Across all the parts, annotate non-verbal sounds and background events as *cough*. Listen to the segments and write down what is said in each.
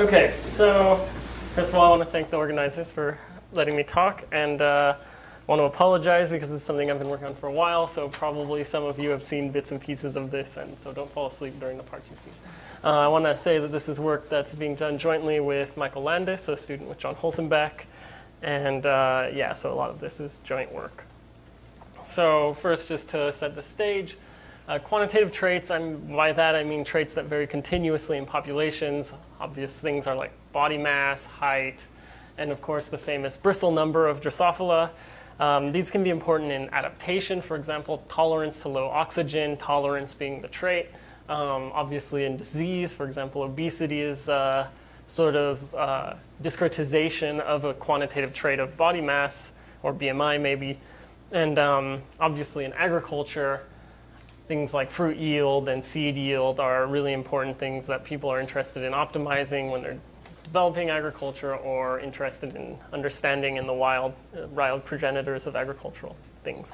Okay, so first of all, I want to thank the organizers for letting me talk, and uh, want to apologize because it's something I've been working on for a while. So probably some of you have seen bits and pieces of this, and so don't fall asleep during the parts you've seen. Uh, I want to say that this is work that's being done jointly with Michael Landis, a student with John Huelsenbeck, and uh, yeah, so a lot of this is joint work. So first, just to set the stage. Uh, quantitative traits, I'm, by that I mean traits that vary continuously in populations. Obvious things are like body mass, height, and of course the famous bristle number of Drosophila. Um, these can be important in adaptation, for example, tolerance to low oxygen, tolerance being the trait. Um, obviously in disease, for example, obesity is uh, sort of uh, discretization of a quantitative trait of body mass, or BMI maybe. And um, obviously in agriculture, things like fruit yield and seed yield are really important things that people are interested in optimizing when they're developing agriculture or interested in understanding in the wild, uh, wild progenitors of agricultural things.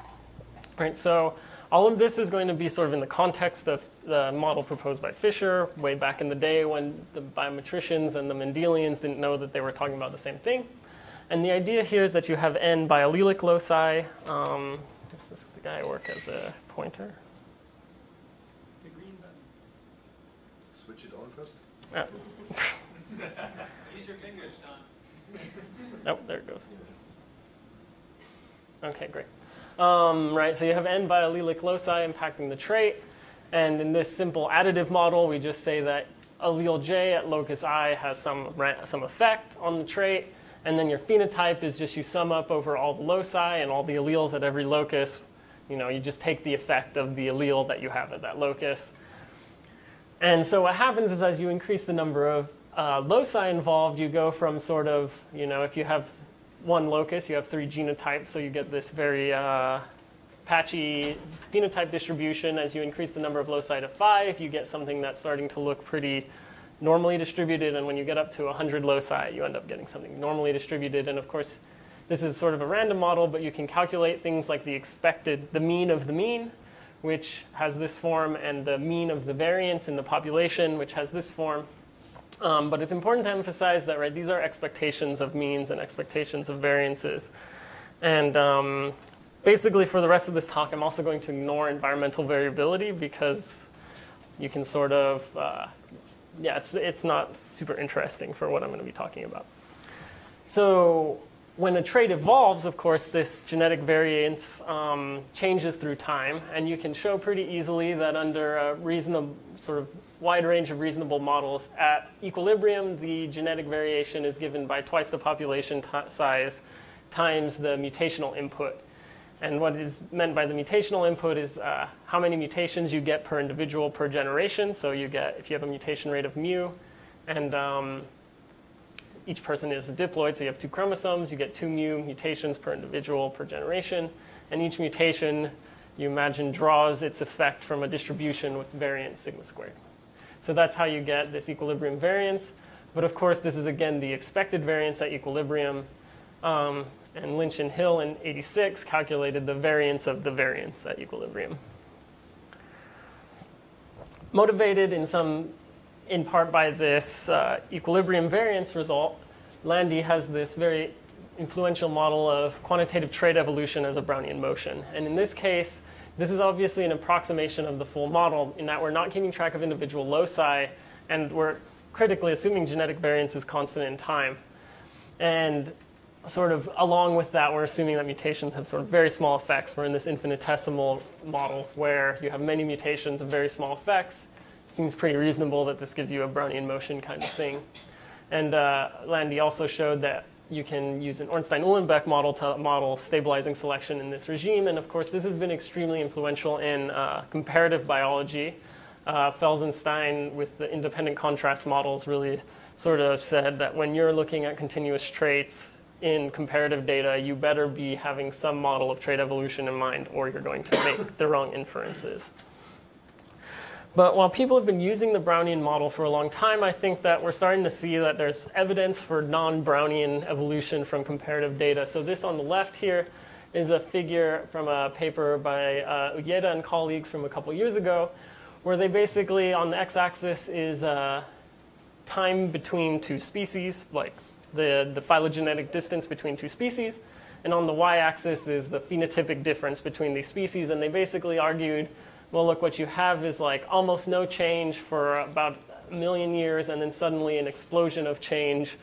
Right, so all of this is going to be sort of in the context of the model proposed by Fisher way back in the day when the biometricians and the Mendelians didn't know that they were talking about the same thing. And the idea here is that you have n biallelic loci. Um, this guy work as a pointer? Oh. *laughs* Use your fingers, Don. oh, there it goes. Okay, great. Um, right, so you have n biallelic loci impacting the trait. And in this simple additive model, we just say that allele J at locus I has some, some effect on the trait. And then your phenotype is just you sum up over all the loci and all the alleles at every locus. You know, you just take the effect of the allele that you have at that locus. And so what happens is as you increase the number of uh, loci involved, you go from sort of, you know, if you have one locus, you have three genotypes, so you get this very uh, patchy phenotype distribution. As you increase the number of loci to five, you get something that's starting to look pretty normally distributed, and when you get up to 100 loci, you end up getting something normally distributed. And of course, this is sort of a random model, but you can calculate things like the expected, the mean of the mean, which has this form, and the mean of the variance in the population, which has this form. Um, but it's important to emphasize that right, these are expectations of means and expectations of variances. And um, basically, for the rest of this talk, I'm also going to ignore environmental variability because you can sort of, uh, yeah, it's, it's not super interesting for what I'm going to be talking about. So when a trait evolves, of course, this genetic variance um, changes through time, and you can show pretty easily that under a reasonable, sort of wide range of reasonable models, at equilibrium, the genetic variation is given by twice the population size times the mutational input. And what is meant by the mutational input is uh, how many mutations you get per individual per generation. So you get, if you have a mutation rate of mu, and um, each person is a diploid, so you have two chromosomes, you get two mu mutations per individual per generation, and each mutation, you imagine, draws its effect from a distribution with variance sigma squared. So that's how you get this equilibrium variance. But of course, this is again the expected variance at equilibrium. Um, and Lynch and Hill in 86 calculated the variance of the variance at equilibrium. Motivated in some in part by this uh, equilibrium variance result, Lande has this very influential model of quantitative trait evolution as a Brownian motion. And in this case, this is obviously an approximation of the full model in that we're not keeping track of individual loci, and we're critically assuming genetic variance is constant in time. And sort of along with that, we're assuming that mutations have sort of very small effects. We're in this infinitesimal model where you have many mutations of very small effects, seems pretty reasonable that this gives you a Brownian motion kind of thing. And uh, Lande also showed that you can use an Ornstein-Uhlenbeck model to model stabilizing selection in this regime. And of course, this has been extremely influential in uh, comparative biology. Uh, Felsenstein, with the independent contrast models, really sort of said that when you're looking at continuous traits in comparative data, you better be having some model of trait evolution in mind, or you're going to make the wrong inferences. But while people have been using the Brownian model for a long time, I think that we're starting to see that there's evidence for non-Brownian evolution from comparative data. So this on the left here is a figure from a paper by uh, Uyeda and colleagues from a couple years ago, where they basically, on the x-axis is uh, time between two species, like the, the phylogenetic distance between two species. And on the y-axis is the phenotypic difference between these species. And they basically argued, well, look, what you have is like almost no change for about a million years, and then suddenly an explosion of change.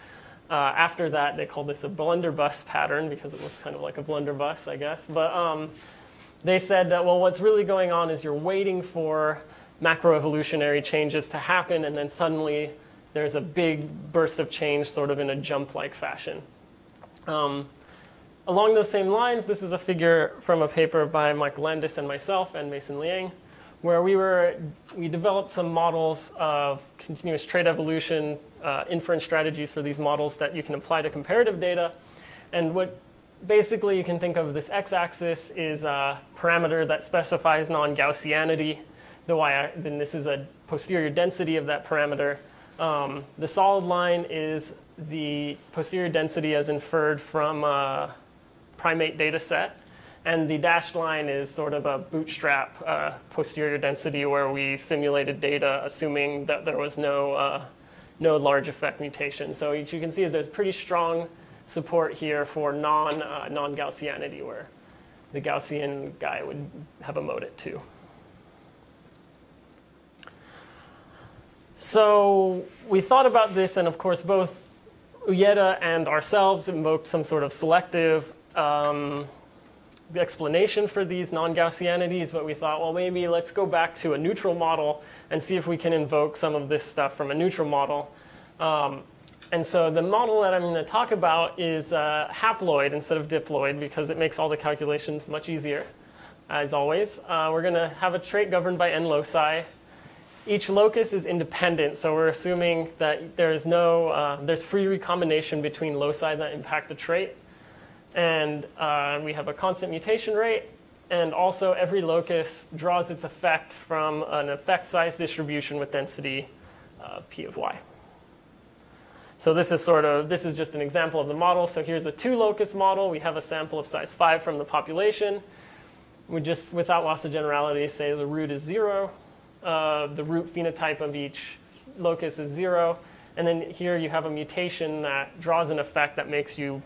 Uh, after that, they called this a blunderbuss pattern because it looks kind of like a blunderbuss, I guess. But um, they said that, well, what's really going on is you're waiting for macroevolutionary changes to happen, and then suddenly there's a big burst of change sort of in a jump-like fashion. Um, along those same lines, this is a figure from a paper by Mike Landis and myself and Mason Liang, where we, were, we developed some models of continuous trait evolution, uh, inference strategies for these models that you can apply to comparative data. And what basically you can think of this x-axis is a parameter that specifies non-Gaussianity. The y, then this is a posterior density of that parameter. Um, the solid line is the posterior density as inferred from a primate data set. And the dashed line is sort of a bootstrap uh, posterior density where we simulated data assuming that there was no, uh, no large effect mutation. So what you can see is there's pretty strong support here for non, uh, non-Gaussianity where the Gaussian guy would have a mode at two. So we thought about this, and of course, both Uyeda and ourselves invoked some sort of selective um, the explanation for these non-Gaussianities, but we thought, well, maybe let's go back to a neutral model and see if we can invoke some of this stuff from a neutral model. Um, and so the model that I'm going to talk about is uh, haploid instead of diploid because it makes all the calculations much easier, as always. Uh, we're going to have a trait governed by n loci. Each locus is independent, so we're assuming that there's no, uh, there's free recombination between loci that impact the trait. And uh, we have a constant mutation rate, and also every locus draws its effect from an effect size distribution with density uh, p of y. So this is sort of, this is just an example of the model. So here's a two locus model. We have a sample of size five from the population. We just, without loss of generality, say the root is zero. Uh, the root phenotype of each locus is zero. And then here you have a mutation that draws an effect that makes you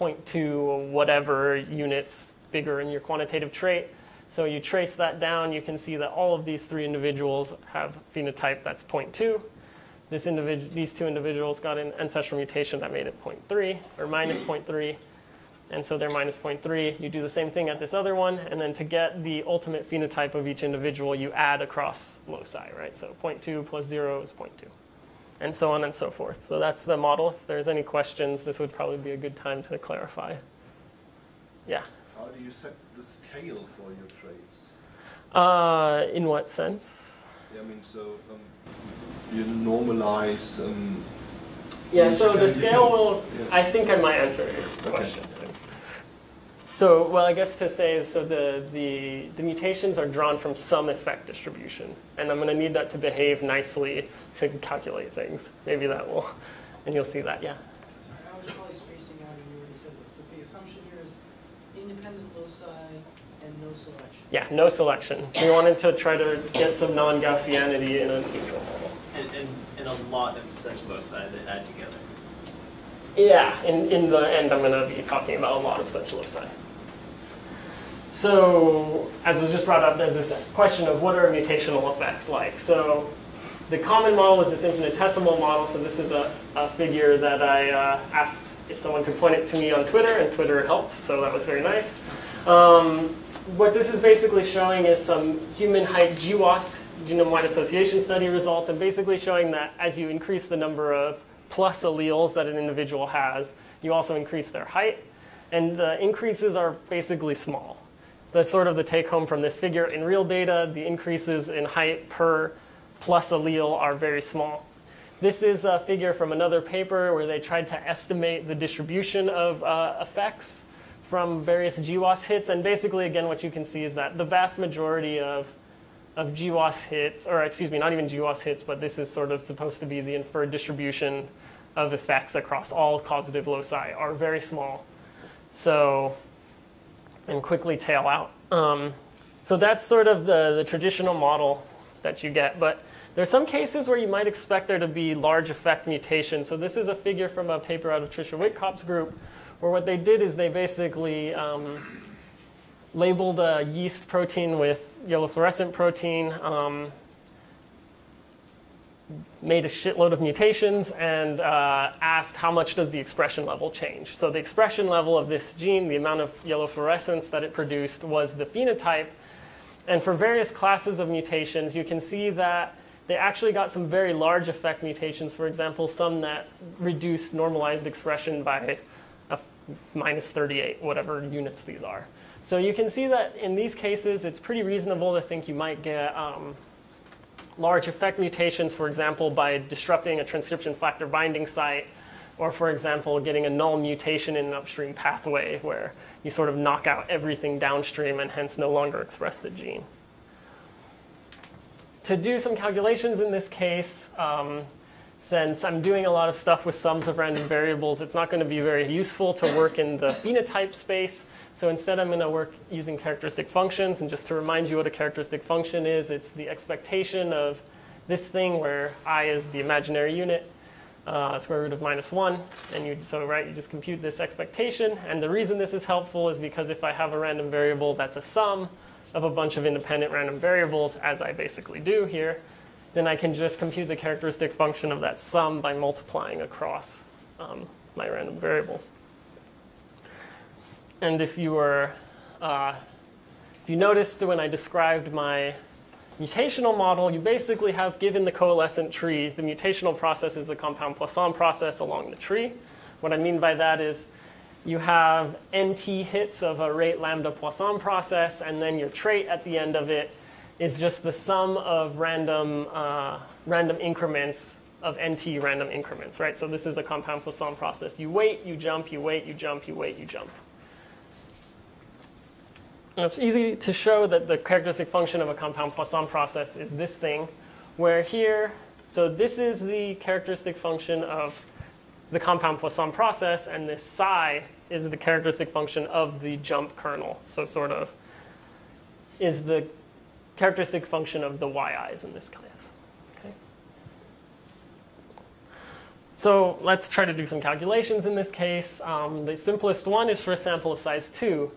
0.2 whatever units bigger in your quantitative trait. So you trace that down, you can see that all of these three individuals have phenotype that's 0.2 this individ- these two individuals got an ancestral mutation that made it 0.3 or minus 0.3. And so they're minus 0.3. You do the same thing at this other one. And then to get the ultimate phenotype of each individual, you add across loci, right? So 0.2 plus 0 is 0.2. And so on and so forth. So that's the model. If there's any questions, this would probably be a good time to clarify. Yeah? How do you set the scale for your trades? Uh, in what sense? Yeah, I mean, so um, you normalize. Um, Yeah, so the scale will, Yeah. I think I might answer your question. So. So, well, I guess to say, so the, the, the mutations are drawn from some effect distribution, and I'm going to need that to behave nicely to calculate things. Maybe that will, and you'll see that, yeah. Sorry, I was probably spacing out and you already said this, but the assumption here is independent loci and no selection. Yeah, no selection. We wanted to try to get some non-Gaussianity in a neutral model. And, and, and a lot of such loci that add together. Yeah, in, in the end, I'm going to be talking about a lot of such loci. So, as was just brought up, there's this question of what are mutational effects like. So, the common model is this infinitesimal model. So, this is a, a figure that I uh, asked if someone could point it to me on Twitter, and Twitter helped, so that was very nice. Um, what this is basically showing is some human height GWAS, genome-wide association study results, and basically showing that as you increase the number of plus alleles that an individual has, you also increase their height. And the increases are basically small. That's sort of the take home from this figure. In real data, the increases in height per plus allele are very small. This is a figure from another paper where they tried to estimate the distribution of uh, effects from various GWAS hits. And basically, again, what you can see is that the vast majority of, of GWAS hits, or excuse me, not even GWAS hits, but this is sort of supposed to be the inferred distribution of effects across all causative loci, are very small. So, and quickly tail out. Um, so that's sort of the, the traditional model that you get. But there are some cases where you might expect there to be large effect mutations. So this is a figure from a paper out of Tricia Wittkopp's group, where what they did is they basically um, labeled a yeast protein with yellow fluorescent protein, um, made a shitload of mutations, and uh, asked how much does the expression level change. So the expression level of this gene, the amount of yellow fluorescence that it produced, was the phenotype. And for various classes of mutations, you can see that they actually got some very large effect mutations. For example, some that reduced normalized expression by a minus 38, whatever units these are. So you can see that in these cases, it's pretty reasonable to think you might get um, large effect mutations, for example, by disrupting a transcription factor binding site, or for example, getting a null mutation in an upstream pathway where you sort of knock out everything downstream and hence no longer express the gene. To do some calculations in this case, um, since I'm doing a lot of stuff with sums of random variables, it's not going to be very useful to work in the phenotype space. So instead, I'm going to work using characteristic functions. And just to remind you what a characteristic function is, it's the expectation of this thing where i is the imaginary unit, uh, square root of minus 1. And you, so right, you just compute this expectation. And the reason this is helpful is because if I have a random variable that's a sum of a bunch of independent random variables, as I basically do here, then I can just compute the characteristic function of that sum by multiplying across um, my random variables. And if you were, uh, if you noticed when I described my mutational model, you basically have given the coalescent tree, the mutational process is a compound Poisson process along the tree. What I mean by that is you have nt hits of a rate lambda Poisson process, and then your trait at the end of it is just the sum of random, uh, random increments of nt random increments, right? So this is a compound Poisson process. You wait, you jump, you wait, you jump, you wait, you jump. And it's easy to show that the characteristic function of a compound Poisson process is this thing, where here, so this is the characteristic function of the compound Poisson process, and this psi is the characteristic function of the jump kernel. So sort of is the characteristic function of the yi's in this case. Okay. So let's try to do some calculations in this case. Um, the simplest one is for a sample of size 2.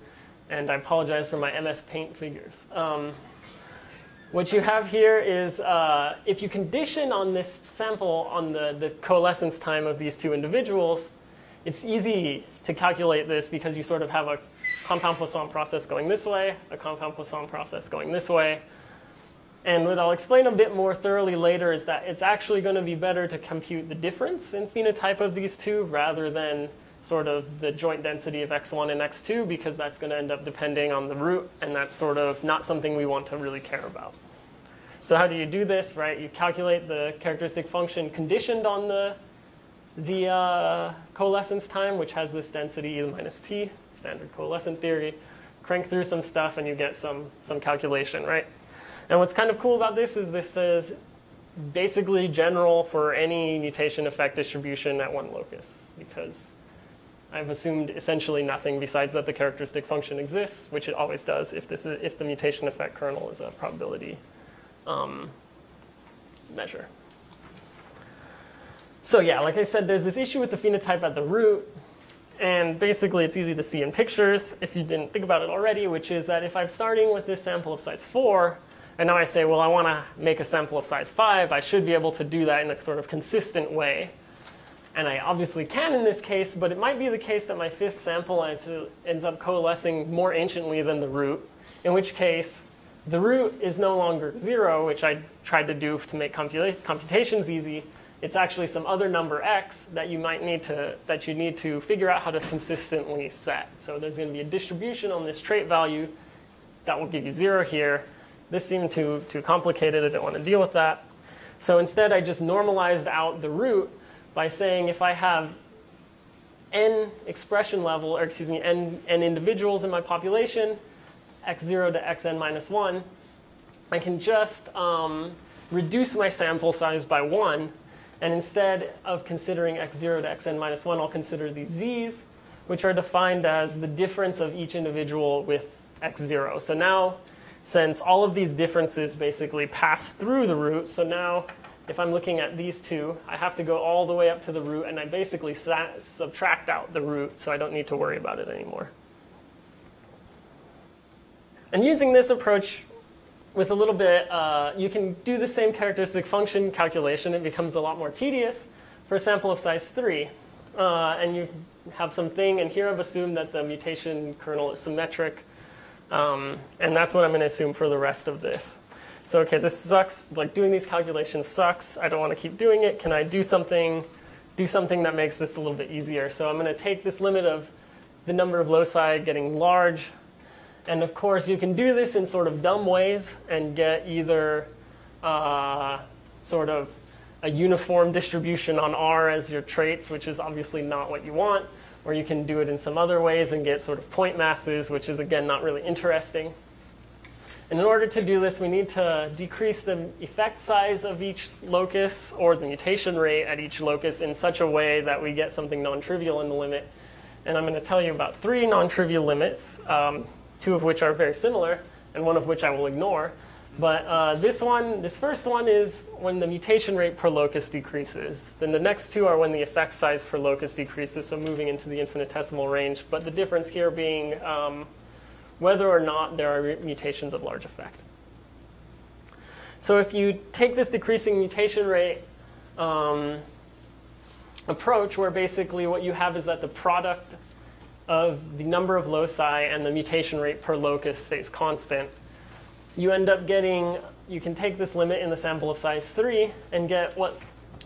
And I apologize for my MS Paint figures. Um, what you have here is uh, if you condition on this sample on the, the coalescence time of these two individuals, it's easy to calculate this because you sort of have a compound Poisson process going this way, a compound Poisson process going this way, and what I'll explain a bit more thoroughly later is that it's actually going to be better to compute the difference in phenotype of these two rather than sort of the joint density of x1 and x2 because that's going to end up depending on the root and that's sort of not something we want to really care about. So how do you do this, right? You calculate the characteristic function conditioned on the, the uh, coalescence time, which has this density e minus t, standard coalescent theory. Crank through some stuff and you get some, some calculation, right? And what's kind of cool about this is this is basically general for any mutation effect distribution at one locus because I've assumed essentially nothing besides that the characteristic function exists, which it always does if, this is, if the mutation effect kernel is a probability um, measure. So yeah, like I said, there's this issue with the phenotype at the root. And basically, it's easy to see in pictures if you didn't think about it already, which is that if I'm starting with this sample of size 4, and now I say, well, I want to make a sample of size 5. I should be able to do that in a sort of consistent way. And I obviously can in this case, but it might be the case that my fifth sample ends up coalescing more anciently than the root, in which case the root is no longer 0, which I tried to do to make computations easy. It's actually some other number x that you might need to, that you need to figure out how to consistently set. So there's going to be a distribution on this trait value that will give you 0 here. This seemed too, too complicated. I didn't want to deal with that. So instead, I just normalized out the root by saying if I have n expression level, or excuse me, n, n individuals in my population, x0 to xn minus 1, I can just um, reduce my sample size by 1. And instead of considering x0 to xn minus 1, I'll consider these z's, which are defined as the difference of each individual with x0. So now since all of these differences basically pass through the root. So now if I'm looking at these two, I have to go all the way up to the root and I basically subtract out the root so I don't need to worry about it anymore. And using this approach with a little bit, uh, you can do the same characteristic function calculation. It becomes a lot more tedious for a sample of size 3. Uh, and you have something, and here I've assumed that the mutation kernel is symmetric. Um, and that's what I'm going to assume for the rest of this. So, okay, this sucks. Like doing these calculations sucks. I don't want to keep doing it. Can I do something, do something that makes this a little bit easier? So I'm going to take this limit of the number of loci getting large. And of course, you can do this in sort of dumb ways and get either uh, sort of a uniform distribution on R as your traits, which is obviously not what you want, or you can do it in some other ways and get sort of point masses, which is again not really interesting. And in order to do this, we need to decrease the effect size of each locus or the mutation rate at each locus in such a way that we get something non-trivial in the limit. And I'm going to tell you about three non-trivial limits, um, two of which are very similar, and one of which I will ignore. But uh, this one, this first one is when the mutation rate per locus decreases. Then the next two are when the effect size per locus decreases, so moving into the infinitesimal range. But the difference here being um, whether or not there are mutations of large effect. So if you take this decreasing mutation rate um, approach, where basically what you have is that the product of the number of loci and the mutation rate per locus stays constant, you end up getting, you can take this limit in the sample of size 3 and get what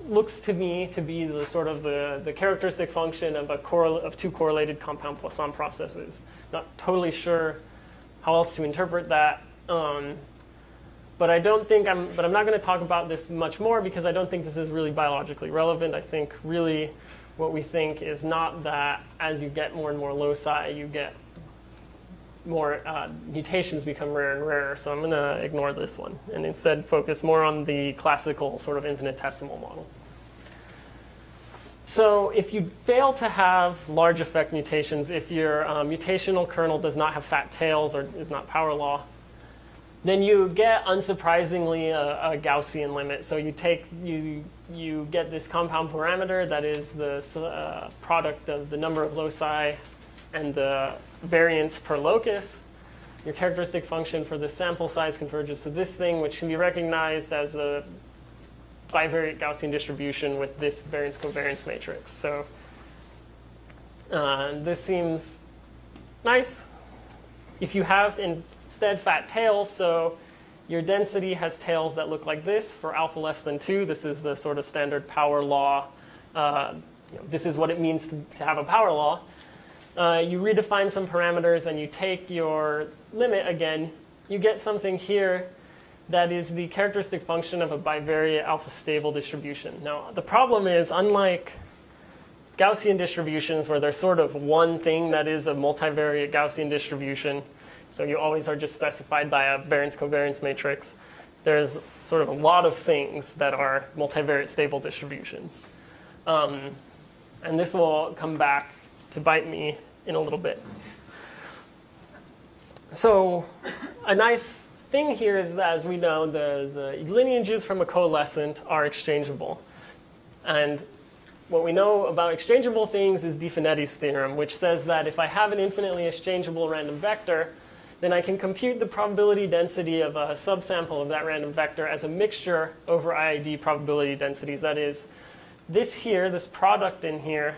looks to me to be the sort of the, the characteristic function of, a of two correlated compound Poisson processes. Not totally sure how else to interpret that. Um, but I don't think I'm, but I'm not going to talk about this much more because I don't think this is really biologically relevant. I think really what we think is not that as you get more and more loci, you get more uh, mutations become rarer and rarer. So I'm going to ignore this one and instead focus more on the classical sort of infinitesimal model. So if you fail to have large effect mutations, if your uh, mutational kernel does not have fat tails or is not power law, then you get unsurprisingly a, a, Gaussian limit. So you take you you get this compound parameter that is the uh, product of the number of loci and the variance per locus. Your characteristic function for the sample size converges to this thing, which can be recognized as the bivariate Gaussian distribution with this variance covariance matrix. So uh, this seems nice. If you have instead fat tails, so your density has tails that look like this for alpha less than 2. This is the sort of standard power law. Uh, you know, this is what it means to, to have a power law. Uh, you redefine some parameters and you take your limit again. You get something here that is the characteristic function of a bivariate alpha stable distribution. Now, the problem is, unlike Gaussian distributions where there's sort of one thing that is a multivariate Gaussian distribution, so you always are just specified by a variance covariance matrix, there's sort of a lot of things that are multivariate stable distributions. Um, and this will come back to bite me in a little bit. So a nice thing here is that, as we know, the, the lineages from a coalescent are exchangeable. And what we know about exchangeable things is de Finetti's theorem, which says that if I have an infinitely exchangeable random vector, then I can compute the probability density of a subsample of that random vector as a mixture over IID probability densities. That is, this here, this product in here,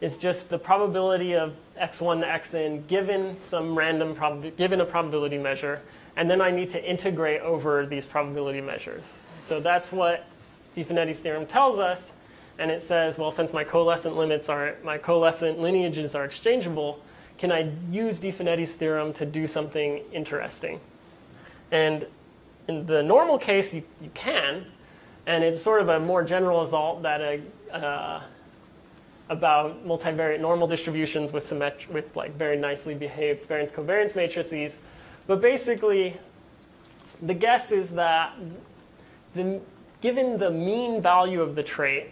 is just the probability of x1 to xn given some random given a probability measure and then I need to integrate over these probability measures. So that's what de Finetti's theorem tells us, and it says, well, since my coalescent limits are, my coalescent lineages are exchangeable, can I use de Finetti's theorem to do something interesting? And in the normal case, you, you can, and it's sort of a more general result that a, uh, about multivariate normal distributions with, symmet- with like very nicely behaved variance covariance matrices but basically, the guess is that the, given the mean value of the trait,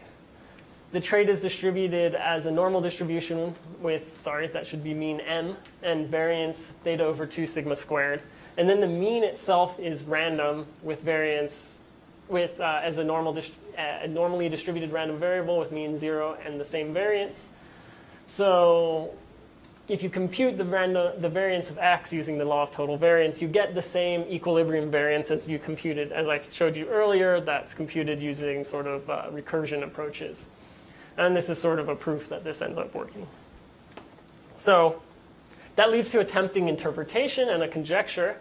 the trait is distributed as a normal distribution with, sorry, that should be mean m, and variance theta over 2 sigma squared. And then the mean itself is random with variance, with uh, as a normal dist- uh, a normally distributed random variable with mean zero and the same variance. So if you compute the, random, the variance of x using the law of total variance, you get the same equilibrium variance as you computed, as I showed you earlier, that's computed using sort of uh, recursion approaches. And this is sort of a proof that this ends up working. So that leads to a tempting interpretation and a conjecture,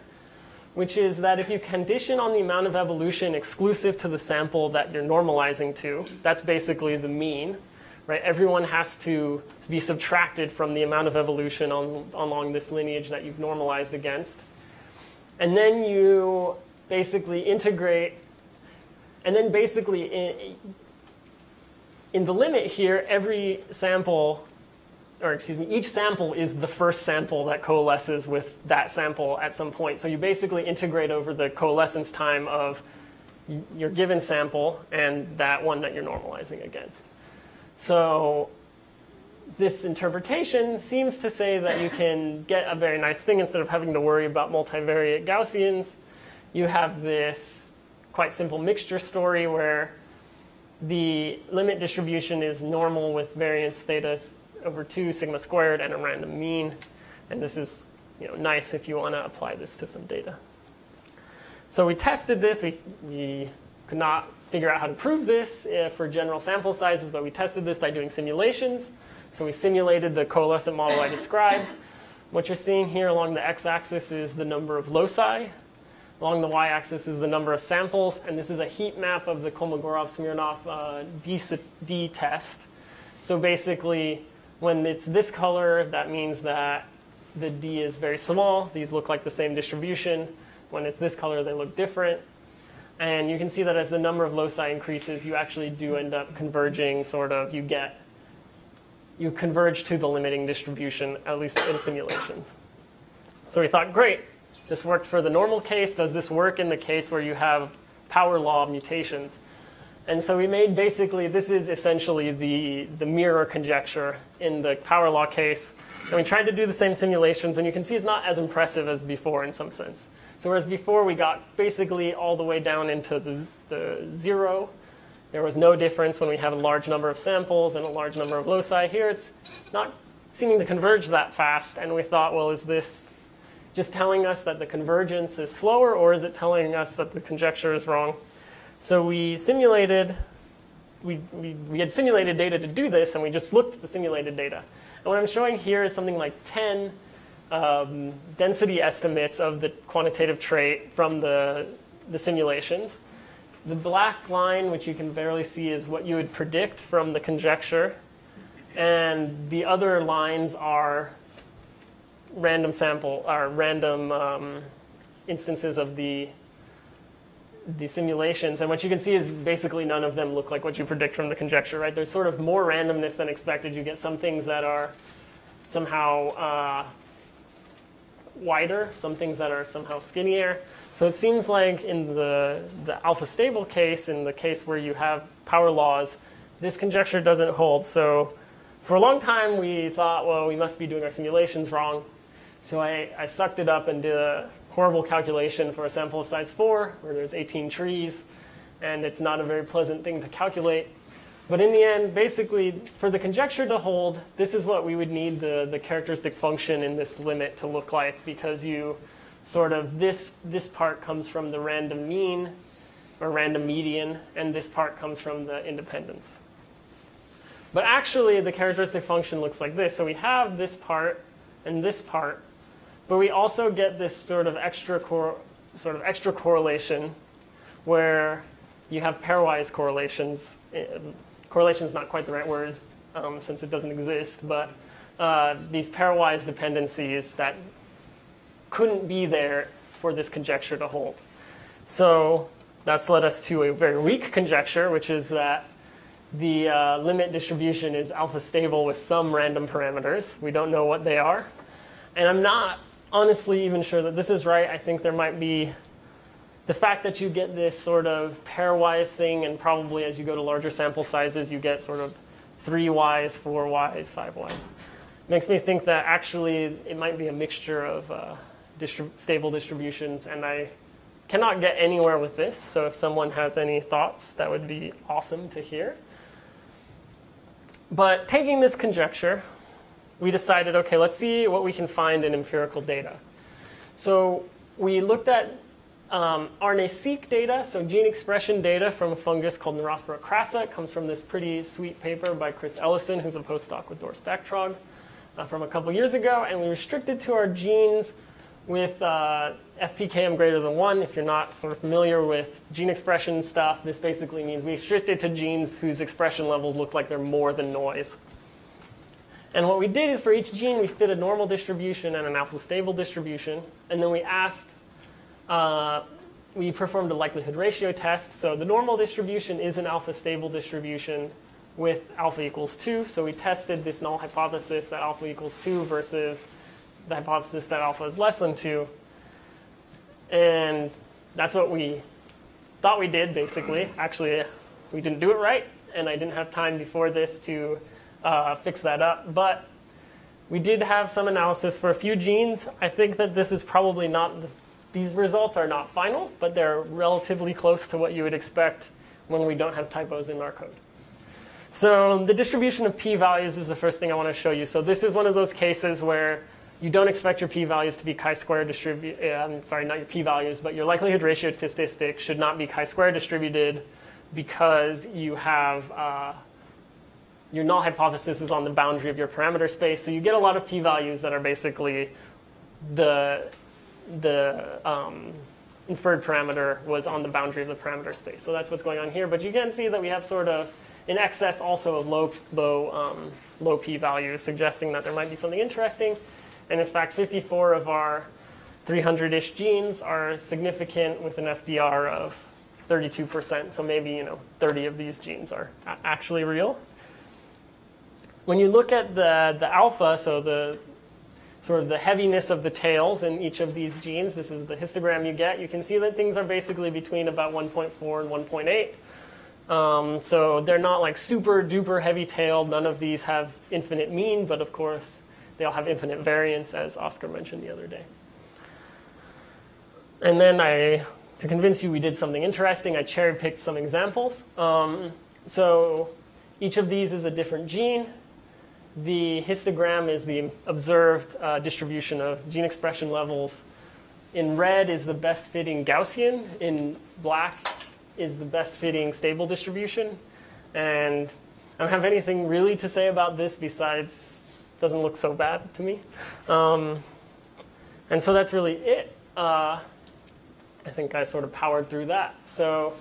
which is that if you condition on the amount of evolution exclusive to the sample that you're normalizing to, that's basically the mean, right? Everyone has to be subtracted from the amount of evolution on, along this lineage that you've normalized against. And then you basically integrate, and then basically in, in the limit here, every sample, or excuse me, each sample is the first sample that coalesces with that sample at some point. So you basically integrate over the coalescence time of your given sample and that one that you're normalizing against. So this interpretation seems to say that you can get a very nice thing instead of having to worry about multivariate Gaussians. You have this quite simple mixture story where the limit distribution is normal with variance theta over 2 sigma squared and a random mean. And this is you know, nice if you want to apply this to some data. So we tested this. We, we could not figure out how to prove this uh, for general sample sizes, but we tested this by doing simulations. So we simulated the coalescent model I described. What you're seeing here along the x-axis is the number of loci. Along the y-axis is the number of samples, and this is a heat map of the Kolmogorov-Smirnov uh, D, D test. So basically, when it's this color, that means that the D is very small. These look like the same distribution. When it's this color, they look different. And you can see that as the number of loci increases, you actually do end up converging, sort of, you get, you converge to the limiting distribution, at least in simulations. So we thought, great, this worked for the normal case. Does this work in the case where you have power law mutations? And so we made basically, this is essentially the, the mirror conjecture in the power law case. And we tried to do the same simulations, and you can see it's not as impressive as before in some sense. So whereas before we got basically all the way down into the, the zero, there was no difference when we have a large number of samples and a large number of loci. Here it's not seeming to converge that fast, and we thought, well, is this just telling us that the convergence is slower, or is it telling us that the conjecture is wrong? So we simulated, we, we, we had simulated data to do this, and we just looked at the simulated data. And what I'm showing here is something like 10 um, density estimates of the quantitative trait from the, the simulations. The black line, which you can barely see, is what you would predict from the conjecture. And the other lines are random sample, are random um, instances of the, the simulations. And what you can see is basically none of them look like what you predict from the conjecture, right? There's sort of more randomness than expected. You get some things that are somehow uh, wider, some things that are somehow skinnier. So it seems like in the, the alpha stable case, in the case where you have power laws, this conjecture doesn't hold. So for a long time, we thought, well, we must be doing our simulations wrong. So I, I sucked it up and did a horrible calculation for a sample of size 4, where there's 18 trees, and it's not a very pleasant thing to calculate. But in the end, basically, for the conjecture to hold, this is what we would need the, the characteristic function in this limit to look like, because you sort of, this, this part comes from the random mean, or random median, and this part comes from the independence. But actually, the characteristic function looks like this. So we have this part and this part, but we also get this sort of extra, sort of extra correlation where you have pairwise correlations eh, correlation is not quite the right word um, since it doesn't exist, but uh, these pairwise dependencies that couldn't be there for this conjecture to hold. So that's led us to a very weak conjecture, which is that the uh, limit distribution is alpha stable with some random parameters. We don't know what they are. And I'm not honestly even sure that this is right. I think there might be the fact that you get this sort of pairwise thing, and probably as you go to larger sample sizes, you get sort of three Ys, four Ys, five Ys, makes me think that actually it might be a mixture of uh, distrib- stable distributions, and I cannot get anywhere with this. So if someone has any thoughts, that would be awesome to hear. But taking this conjecture, we decided, okay, let's see what we can find in empirical data. So we looked at um, RNA-seq data, so gene expression data from a fungus called Neurospora crassa. It comes from this pretty sweet paper by Chris Ellison, who's a postdoc with Doris Bachtrog, uh, from a couple years ago. And we restricted to our genes with uh, FPKM greater than 1. If you're not sort of familiar with gene expression stuff, this basically means we restricted to genes whose expression levels look like they're more than noise. And what we did is for each gene, we fit a normal distribution and an alpha stable distribution. And then we asked, uh, we performed a likelihood ratio test. So the normal distribution is an alpha stable distribution with alpha equals 2. So we tested this null hypothesis that alpha equals 2 versus the hypothesis that alpha is less than 2. And that's what we thought we did, basically. Actually, we didn't do it right, and I didn't have time before this to uh, fix that up. But we did have some analysis for a few genes. I think that this is probably not, these results are not final, but they're relatively close to what you would expect when we don't have typos in our code. So the distribution of p-values is the first thing I want to show you. So this is one of those cases where you don't expect your p-values to be chi-square distributed. Um, sorry, not your p-values, but your likelihood ratio statistic should not be chi-square distributed because you have uh, your null hypothesis is on the boundary of your parameter space. So you get a lot of p-values that are basically the the um, inferred parameter was on the boundary of the parameter space. So that's what's going on here. But you can see that we have sort of in excess also of low, low, um, low p-values, suggesting that there might be something interesting. And in fact, 54 of our 300-ish genes are significant with an FDR of 32%. So maybe you know 30 of these genes are actually real. When you look at the, the alpha, so the sort of the heaviness of the tails in each of these genes, this is the histogram you get, you can see that things are basically between about 1.4 and 1.8. Um, so they're not like super duper heavy tailed. None of these have infinite mean, but of course they all have infinite variance, as Oscar mentioned the other day. And then I, to convince you we did something interesting, I cherry picked some examples. Um, so each of these is a different gene. The histogram is the observed uh, distribution of gene expression levels. In red is the best fitting Gaussian. In black is the best fitting stable distribution. And I don't have anything really to say about this besides it doesn't look so bad to me. Um, and so that's really it. Uh, I think I sort of powered through that. So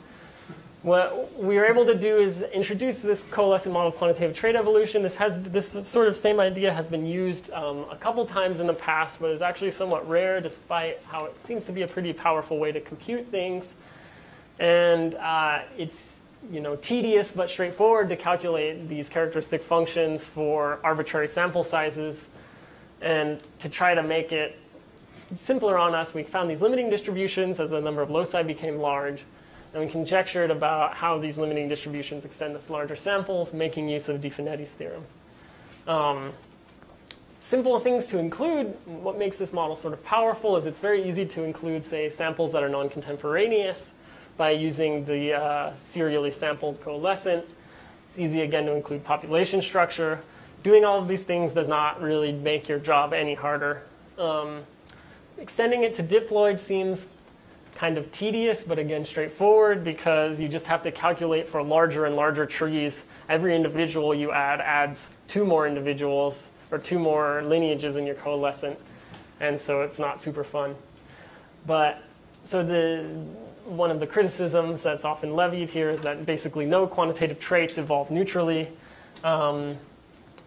what we were able to do is introduce this coalescent model of quantitative trait evolution. This has this sort of same idea has been used um, a couple times in the past, but is actually somewhat rare, despite how it seems to be a pretty powerful way to compute things. And uh, it's you know tedious but straightforward to calculate these characteristic functions for arbitrary sample sizes. And to try to make it simpler on us, we found these limiting distributions as the number of loci became large. And we conjectured about how these limiting distributions extend to larger samples, making use of Di theorem. Um, simple things to include, what makes this model sort of powerful is it's very easy to include, say, samples that are non-contemporaneous by using the uh, serially sampled coalescent. It's easy, again, to include population structure. Doing all of these things does not really make your job any harder. Um, extending it to diploid seems kind of tedious, but again, straightforward because you just have to calculate for larger and larger trees. Every individual you add adds two more individuals or two more lineages in your coalescent. And so it's not super fun. But so the one of the criticisms that's often levied here is that basically no quantitative traits evolve neutrally. Um,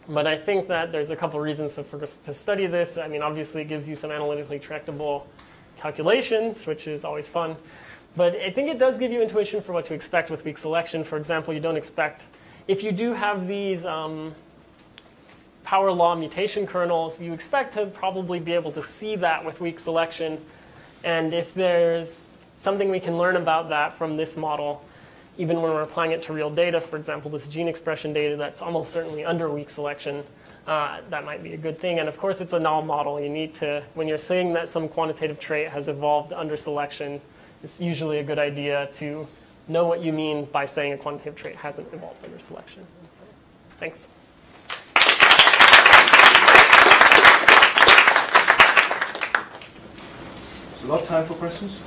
but I think that there's a couple reasons to, for, to study this. I mean, obviously, it gives you some analytically tractable calculations, which is always fun. But I think it does give you intuition for what to expect with weak selection. For example, you don't expect, if you do have these um, power law mutation kernels, you expect to probably be able to see that with weak selection. And if there's something we can learn about that from this model, even when we're applying it to real data, for example, this gene expression data that's almost certainly under weak selection, uh, that might be a good thing. And of course, it's a null model. You need to, when you're saying that some quantitative trait has evolved under selection, it's usually a good idea to know what you mean by saying a quantitative trait hasn't evolved under selection. So, thanks. There's a lot of time for questions.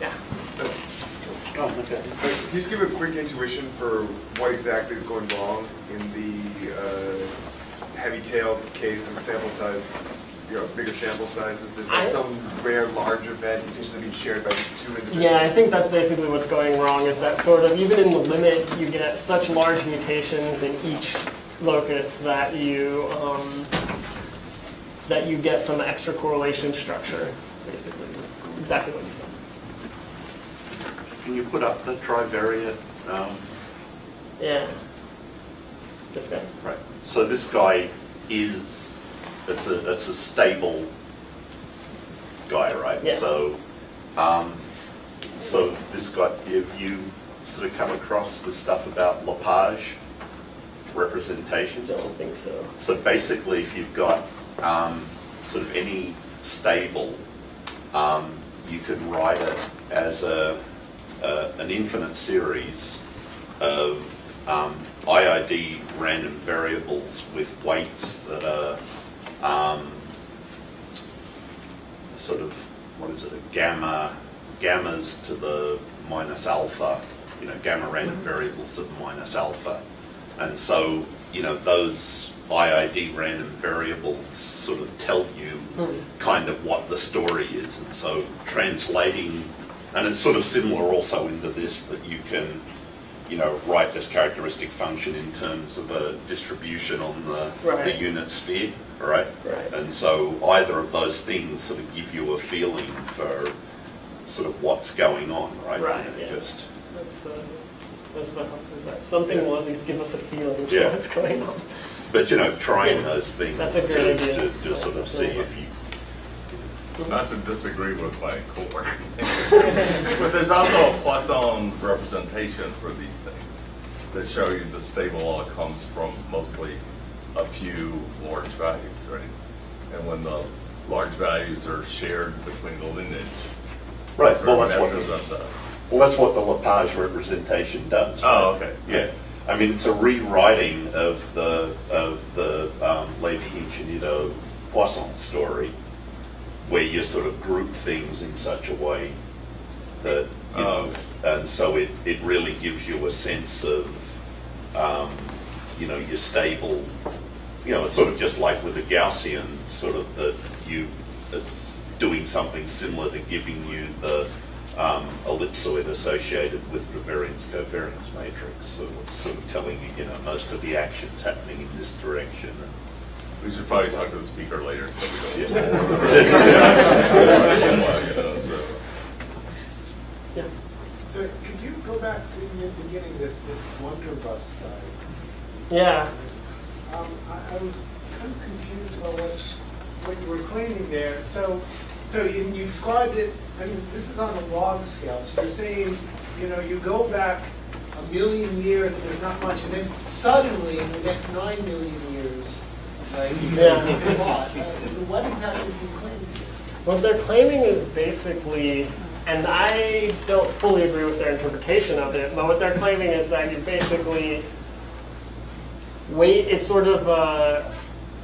Yeah. Oh, okay. But Can you just give a quick intuition for what exactly is going wrong in the uh, heavy tail case and sample size, you know, bigger sample sizes? Is I- there some rare large event potentially being shared by just two individuals? Yeah, I think that's basically what's going wrong is that sort of, even in the limit, you get such large mutations in each locus that you, um, that you get some extra correlation structure, basically. Exactly what you said. Can you put up the trivariate? um, Yeah. This guy. Right. So this guy is, it's a, it's a stable guy, right? Yeah. So, um, so this guy, have you sort of come across the stuff about Lepage representations? I don't think so. So basically, if you've got um, sort of any stable, um, you can write it as a, a, an infinite series of um, IID random variables with weights that are um, sort of, what is it, a gamma, gammas to the minus alpha, you know, gamma random variables to the minus alpha. And so, you know, those IID random variables sort of tell you kind of what the story is. And so translating, and it's sort of similar also into this that you can, you know, write this characteristic function in terms of a distribution on the, the unit sphere, right? Right. And so either of those things sort of give you a feeling for sort of what's going on, right? You Right, know, yeah. Just, That's the, that's the, is that something will at least give us a feeling for Yeah. what's going on. but you know, trying Yeah. those things to, to, to sort of see if you, Not to disagree with my coworker, *laughs* but there's also a Poisson representation for these things that show you the stable law comes from mostly a few large values, right? And when the large values are shared between the lineage, right, well, that's what, the. well, that's what the Lepage representation does. Oh, okay. Yeah, I mean, it's a rewriting of the, of the um, Levi-Ingenito Poisson story, where you sort of group things in such a way that, you know, and so it, it really gives you a sense of, um, you know, your stable, you know, it's sort of just like with the Gaussian, sort of that you, it's doing something similar to giving you the um, ellipsoid associated with the variance covariance matrix. So it's sort of telling you, you know, most of the actions happening in this direction. We should probably talk to the speaker later so we don't. Yeah. So. Could you go back to the beginning, this, this blunderbuss guy? Yeah. Um, I, I was kind of confused about what, what you were claiming there. So, so you, you described it, I mean, this is on a log scale, so you're saying, you know, you go back a million years and there's not much, and then suddenly, in the next nine million years, right, Yeah. get a lot. Uh, What exactly are you claiming? What they're claiming is basically, and I don't fully agree with their interpretation of it, but what they're claiming is that you basically wait, it's sort of a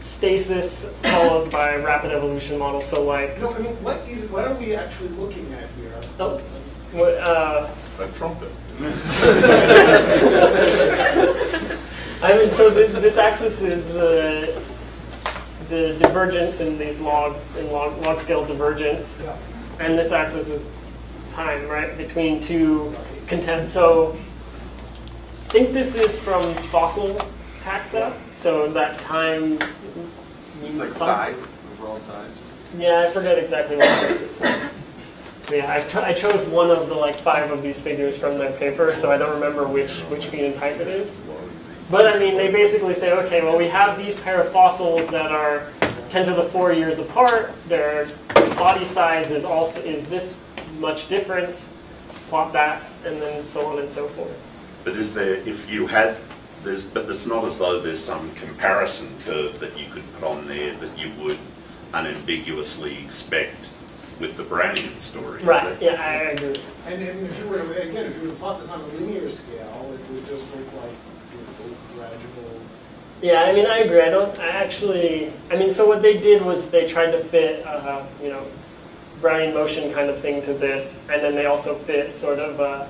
stasis followed by rapid evolution model. So like, No, I mean, what is, what are we actually looking at here? oh, what, uh, A trumpet. *laughs* I mean, so this, this axis is the, the divergence in these log, in log, log scale divergence. Yeah. And this axis is time, right, between two content. So I think this is from fossil taxa. So that time. It's means like some- size, overall size. Yeah, I forget exactly what it is. Yeah, I, t- I chose one of the like five of these figures from their paper, so I don't remember which which phenotype it is. But I mean, they basically say, okay, well, we have these pair of fossils that are 10 to the 4 years apart. Their body size is also is this much difference. Plot that, and then so on and so forth. But is there, if you had there's, but it's not as though there's some comparison curve that you could put on there that you would unambiguously expect with the Brownian story, Right, there? yeah, I agree. And then if you were, to again, if you were to plot this on a linear scale, it would just look like, you know, gradual. Yeah, I mean, I agree. I don't, I actually, I mean, so what they did was they tried to fit, uh, you know, Brownian motion kind of thing to this, and then they also fit sort of a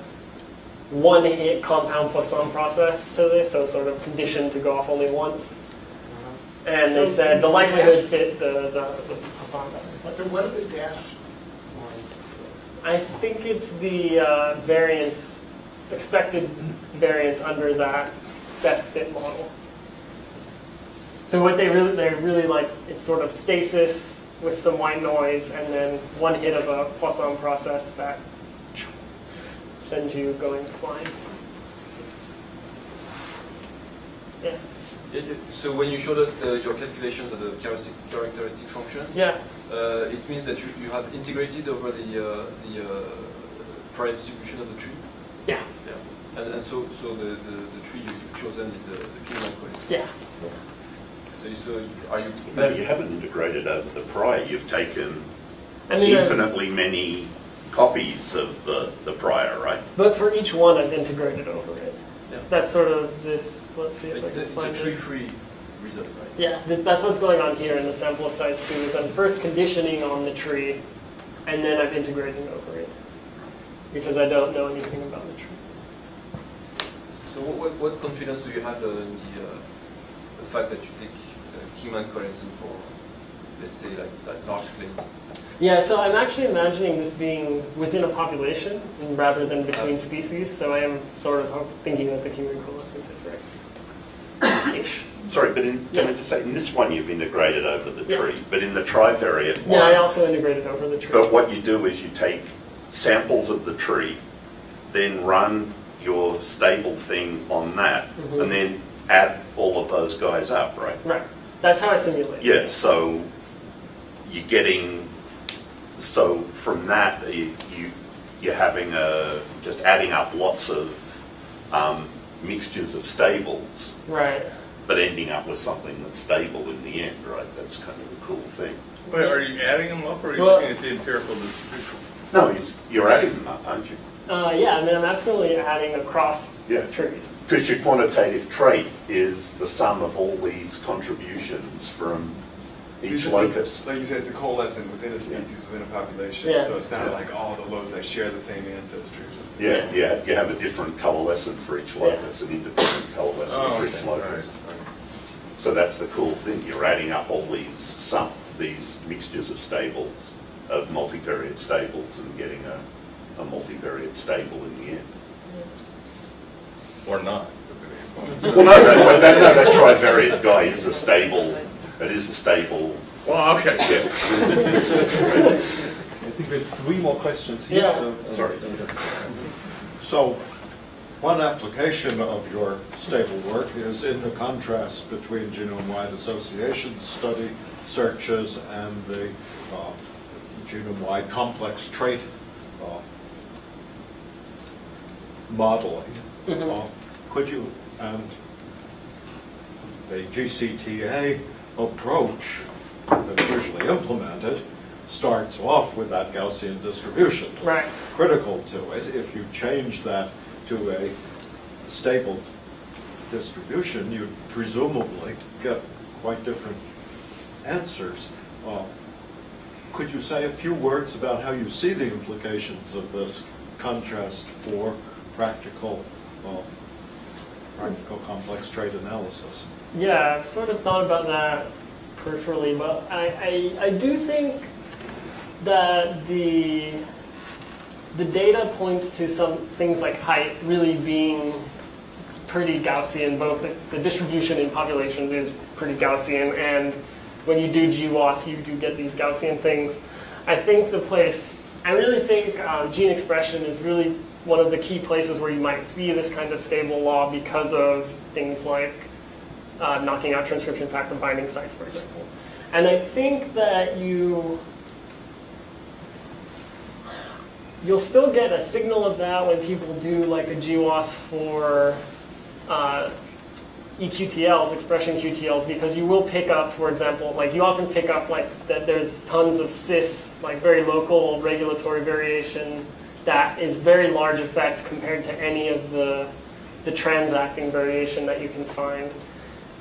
one-hit compound Poisson process to this, so sort of conditioned to go off only once. And they said the likelihood dash- fit the, the, the Poisson better. So what are the lines? I think it's the uh, variance, expected variance under that best fit model. So what they really, they really like, it's sort of stasis with some white noise and then one hit of a Poisson process that sends you going flying. Yeah, Yeah, yeah. So when you showed us the, your calculations of the characteristic, characteristic function, yeah, uh, it means that you, you have integrated over the, uh, the uh, prior distribution of the tree. yeah, Yeah. And, and so, so the, the, the tree you, you've chosen is the, the Kingman coalescence. yeah. So, you- so are you? No, you haven't integrated over the prior, you've taken I mean, uh, infinitely many copies of the, the prior, right? but for each one I've integrated over it. Yeah. That's sort of this, let's see if I It's a, can it's a find it. tree-free result, right? Yeah, this, that's what's going on here in the sample of size two, is I'm first conditioning on the tree, and then I'm integrating over it. Because I don't know anything about the tree. So what, what, what confidence do you have uh, in the, uh, the fact that you take Kingman coalescence for, let's say, like, like large claims? Yeah, so I'm actually imagining this being within a population rather than between species, so I am sort of thinking that the Kingman coalescent is right. Ish. *coughs* Sorry, but in, can I Yeah. just say, in this one you've integrated over the Yeah. tree, but in the trivariate one... Yeah, I also integrated over the tree. but what you do is you take samples of the tree, then run your stable thing on that, Mhm. and then add all of those guys up, right? Right, that's how I simulate. it. Yeah, so you're getting, so from that, you, you, you're having a, just adding up lots of um, mixtures of stables, Right. but ending up with something that's stable in the end, right? That's kind of the cool thing. Wait, are you adding them up or are you Well- looking at the empirical distribution? No, it's, you're adding them up, aren't you? Uh, yeah, I mean, I'm absolutely adding across Yeah. trees. Because your quantitative trait is the sum of all these contributions from each These are- locus. Like you said, it's a coalescent within a species, within a population, Yeah. so it's not Yeah. like all the loci share the same ancestry or something. Yeah, you have, you have a different coalescent for each Yeah. locus, an independent coalescent Oh, for okay, each all right, locus. all right. So that's the cool thing, you're adding up all these sum, these mixtures of stables, of multivariate stables and getting a, a multivariate stable in the end. Or not. Well, no, that, well, that, no, that trivariate guy is a stable, it is a stable, Well, okay. yeah. I think we have three more questions here. Yeah. so- Sorry. So, one application of your stable work is in the contrast between genome-wide association study searches and the uh, genome-wide complex trait uh, modeling. Uh, Could you, and the GCTA approach that's usually implemented starts off with that Gaussian distribution. It's Right. Critical to it, if you change that to a stable distribution, you'd presumably get quite different answers. Uh, Could you say a few words about how you see the implications of this contrast for practical, well, practical complex trait analysis? Yeah, I've sort of thought about that peripherally, but I, I, I do think that the the data points to some things like height really being pretty Gaussian. Both the, distribution in populations is pretty Gaussian, and when you do GWAS, you do get these Gaussian things. I think the place, I really think um, gene expression is really one of the key places where you might see this kind of stable law because of things like uh, knocking out transcription factor binding sites, for example. And I think that you you'll still get a signal of that when people do like a GWAS for uh, EQTLs, expression QTLs, because you will pick up, for example, like you often pick up like that there's tons of cis, like very local regulatory variation that is very large effect compared to any of the, the transacting variation that you can find.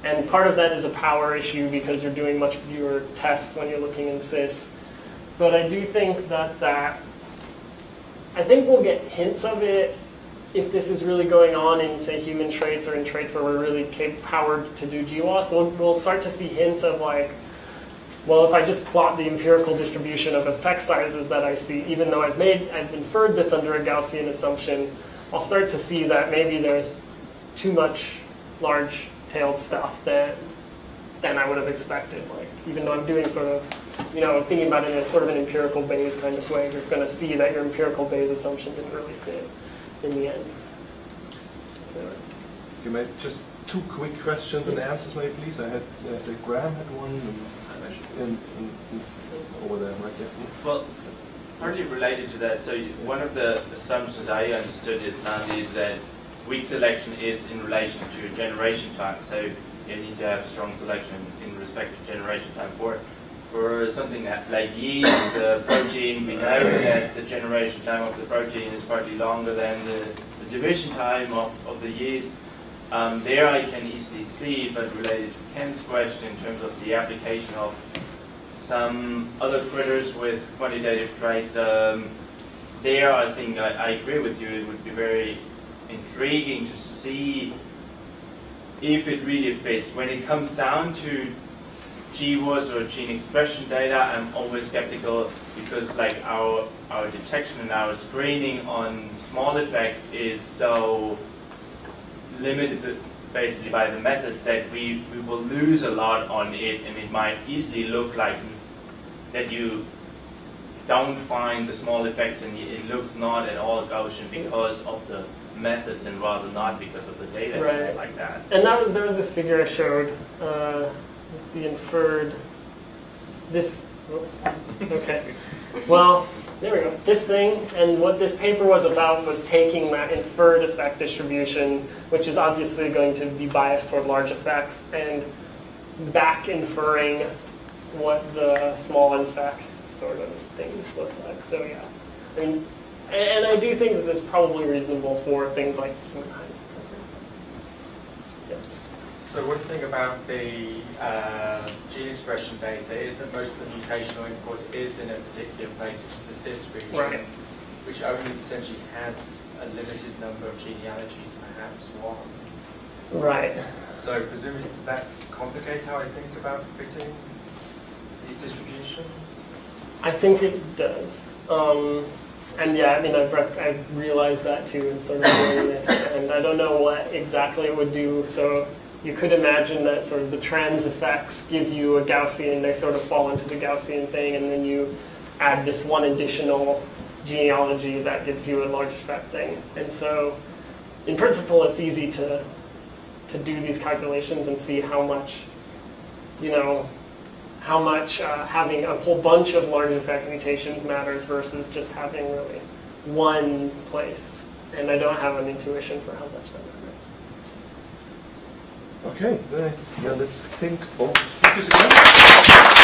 And part of that is a power issue because you're doing much fewer tests when you're looking in cis. But I do think that that, I think we'll get hints of it if this is really going on in, say, human traits or in traits where we're really powered to do GWAS, we'll, we'll start to see hints of like, well, if I just plot the empirical distribution of effect sizes that I see, even though I've made, I've inferred this under a Gaussian assumption, I'll start to see that maybe there's too much large-tailed stuff that than I would have expected. Like, even though I'm doing sort of, you know, thinking about it in a sort of an empirical Bayes kind of way, you're going to see that your empirical Bayes assumption didn't really fit in the end. You made just two quick questions and answers, maybe, please. I had, uh, I think Graham had one, and- and over there, right there. Well, partly related to that, so one of the assumptions I understood is now is that weak selection is in relation to generation time. So you need to have strong selection in respect to generation time. For it. for something that, like yeast, uh, protein, we know that the generation time of the protein is partly longer than the, the division time of, of the yeast. Um, there I can easily see, but related to Ken's question in terms of the application of some other critters with quantitative traits, um, there I think I, I agree with you. It would be very intriguing to see if it really fits. When it comes down to GWAS or gene expression data, I'm always skeptical because like our our detection and our screening on small effects is so limited basically by the methods that we, we will lose a lot on it and it might easily look like that you don't find the small effects and it looks not at all Gaussian because of the methods and rather not because of the data and Right. stuff like that. And that was there was this figure I showed, uh, the inferred. This, whoops. Okay. Well, there we go. This thing, and what this paper was about was taking that inferred effect distribution, which is obviously going to be biased toward large effects, and back inferring what the small effects sort of things look like. So yeah, I mean, and, I do think that this is probably reasonable for things like human. So one thing about the uh, gene expression data is that most of the mutational input is in a particular place, which is the cis region, Right. which only potentially has a limited number of genealogies, perhaps one. Right. So presumably, does that complicate how I think about fitting these distributions? I think it does. Um, and yeah, I mean, I've, I've realized that too in sort of doing this, and I don't know what exactly it would do. So you could imagine that sort of the trans effects give you a Gaussian, they sort of fall into the Gaussian thing, and then you add this one additional genealogy that gives you a large effect thing. And so, in principle, it's easy to to do these calculations and see how much, you know, how much uh, having a whole bunch of large effect mutations matters versus just having really one place. And I don't have an intuition for how much that matters. Okay, yeah, let's think of speakers again.